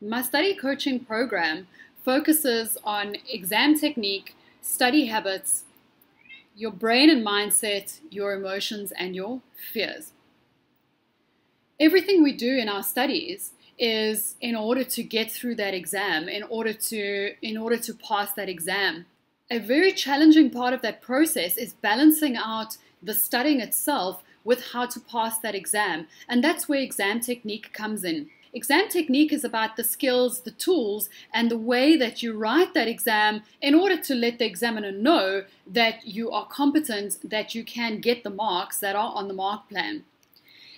My study coaching program focuses on exam technique, study habits, your brain and mindset, your emotions, and your fears. Everything we do in our studies is in order to get through that exam, in order to in order to pass that exam. A very challenging part of that process is balancing out the studying itself with how to pass that exam, and that's where exam technique comes in. Exam technique is about the skills, the tools, and the way that you write that exam in order to let the examiner know that you are competent, that you can get the marks that are on the mark plan.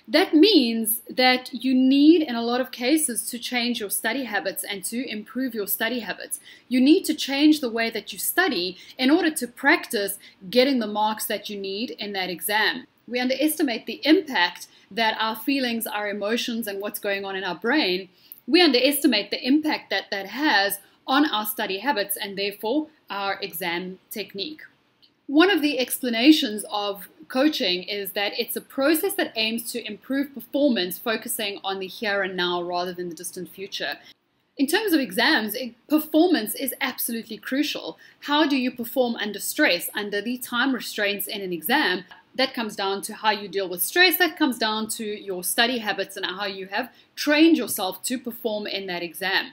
That means that you need, in a lot of cases, to change your study habits and to improve your study habits. You need to change the way that you study in order to practice getting the marks that you need in that exam. We underestimate the impact that our feelings, our emotions, and what's going on in our brain, we underestimate the impact that that has on our study habits and therefore our exam technique. One of the explanations of coaching is that it's a process that aims to improve performance, focusing on the here and now rather than the distant future. In terms of exams, performance is absolutely crucial. How do you perform under stress, under the time restraints in an exam? that comes down to how you deal with stress. That comes down to your study habits and how you have trained yourself to perform in that exam.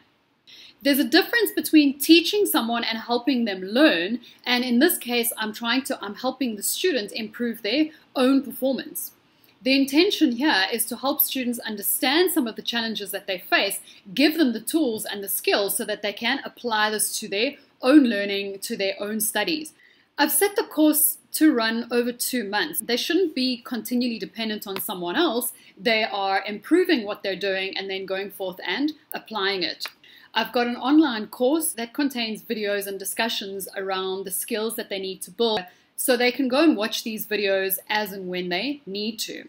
There's a difference between teaching someone and helping them learn, and in this case, I'm trying to I'm helping the student improve their own performance. The intention here is to help students understand some of the challenges that they face, give them the tools and the skills so that they can apply this to their own learning, to their own studies. I've set the course to run over two months. They shouldn't be continually dependent on someone else. They are improving what they're doing and then going forth and applying it. I've got an online course that contains videos and discussions around the skills that they need to build so they can go and watch these videos as and when they need to.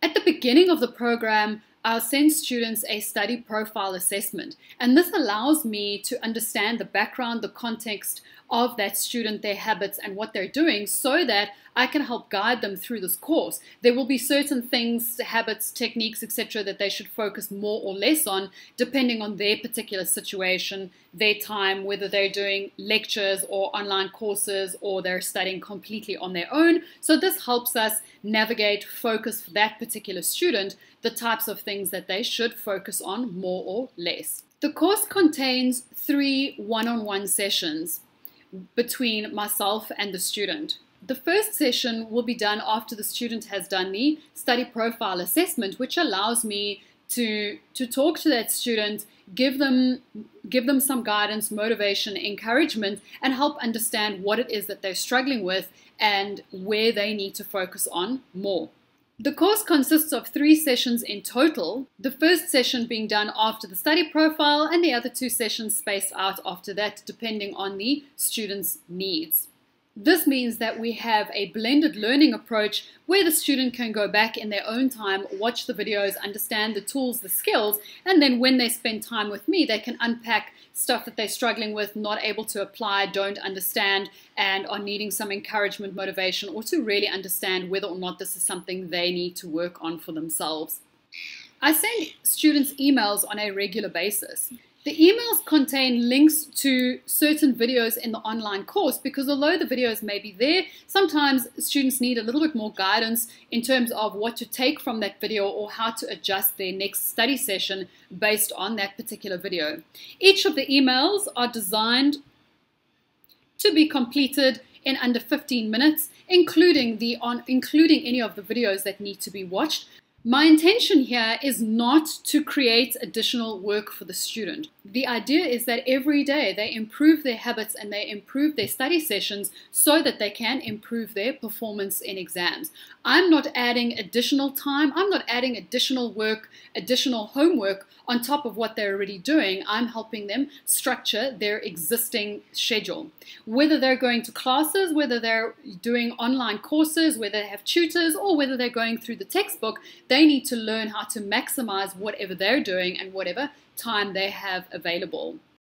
At the beginning of the program, I'll send students a study profile assessment, and this allows me to understand the background, the context of that student, their habits, and what they're doing so that I can help guide them through this course. There will be certain things, habits, techniques, etc., that they should focus more or less on depending on their particular situation, their time, whether they're doing lectures or online courses or they're studying completely on their own. So, this helps us navigate, focus for that particular student, the types of things that they should focus on more or less. The course contains three one on one sessions between myself and the student. The first session will be done after the student has done the study profile assessment, which allows me to, to talk to that student, give them, give them some guidance, motivation, encouragement, and help understand what it is that they're struggling with and where they need to focus on more. The course consists of three sessions in total, the first session being done after the study profile and the other two sessions spaced out after that depending on the student's needs. This means that we have a blended learning approach where the student can go back in their own time, watch the videos, understand the tools, the skills, and then when they spend time with me, they can unpack stuff that they're struggling with, not able to apply, don't understand, and are needing some encouragement, motivation, or to really understand whether or not this is something they need to work on for themselves. I send students emails on a regular basis. The emails contain links to certain videos in the online course because although the videos may be there, sometimes students need a little bit more guidance in terms of what to take from that video or how to adjust their next study session based on that particular video. Each of the emails are designed to be completed in under 15 minutes, including the on including any of the videos that need to be watched. My intention here is not to create additional work for the student. The idea is that every day they improve their habits and they improve their study sessions so that they can improve their performance in exams. I'm not adding additional time, I'm not adding additional work, additional homework on top of what they're already doing. I'm helping them structure their existing schedule. Whether they're going to classes, whether they're doing online courses, whether they have tutors, or whether they're going through the textbook, they need to learn how to maximize whatever they're doing and whatever time they have available.